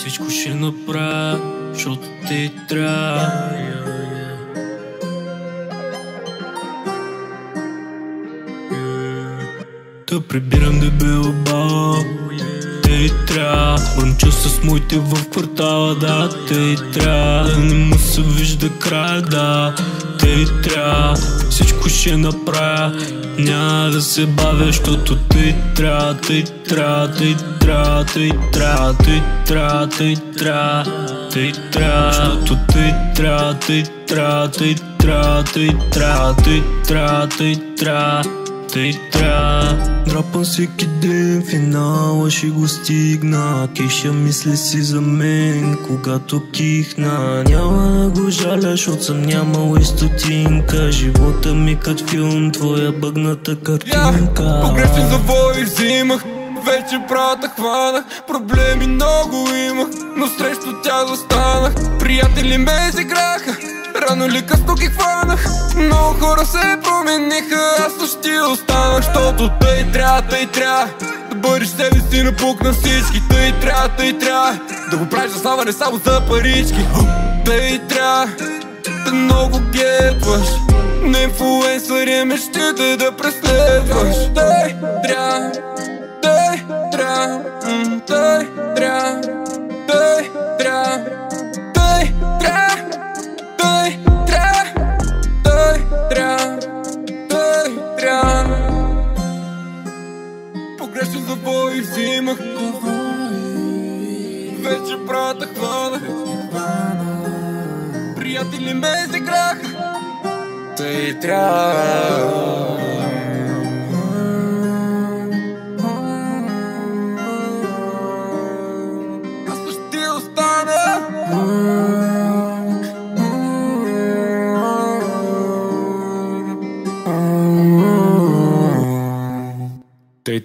Всичко ще направя, защото ти трябва. Да прибирам дебело баба Те и трябва. Бръмча с моите в квартала, да Те и трябва. Да не му се вижда края, да Те и трябва Всичко ще направя Няма да се бавя, защото ти трябва Ти трябва, ти трябва, ти трябва Ти трябва, ти трябва Ти трябва Защото ти трябва, ти трябва Ти трябва, ти трябва Ти трябва, ти трябва Трябва Драпам всеки ден, финала ще го стигна. Киша мисли си за мен, когато кихна. Няма да го жаля, защото съм нямал и стотинка. Живота ми като филм, твоя бъгната картинка. Yeah, Погрешни завои взимах. Вече брата хванах. Проблеми много имах, но срещу тях застанах. Приятели ме изиграха Рано или късно ги хванах. Много хора се промениха. Аз същи останах Щото тъй трябва, тъй трябва Да бъдеш себе си напук на всички. Тъй трябва, тъй трябва Да го правиш за слава, не само за парички. Тъй трябва Да много гепваш. На инфлуенсъри мечтите да преследваш. Тъй трябва Тъй трябва Тъй. трябва Забой взимах Вече брата хванах Приятели ме изиграха Той трябва. Тъй